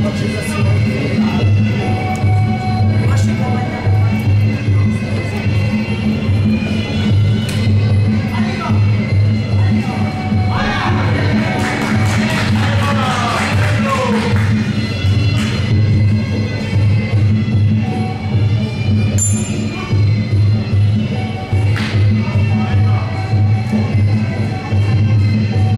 Não, assim.